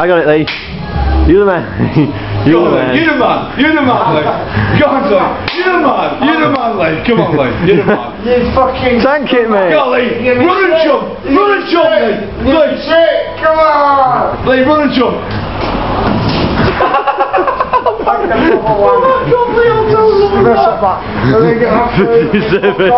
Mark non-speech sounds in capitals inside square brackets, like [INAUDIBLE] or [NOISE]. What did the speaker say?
I got it, Lee. You're the man. [LAUGHS] You're the man. You're the man. You're the man, Lee. Go on, Lee. You're the man. You're the man, Lee. Come on, Lee. You're the man. You fucking... Thank it, mate. Go, Lee. Run and jump. Run and jump, Lee. Lee. Shit, come on! Lee, run and jump. Fucking number one. Oh, God, Lee, I'm so Press [LAUGHS] it back. And then get. Fifty-seven.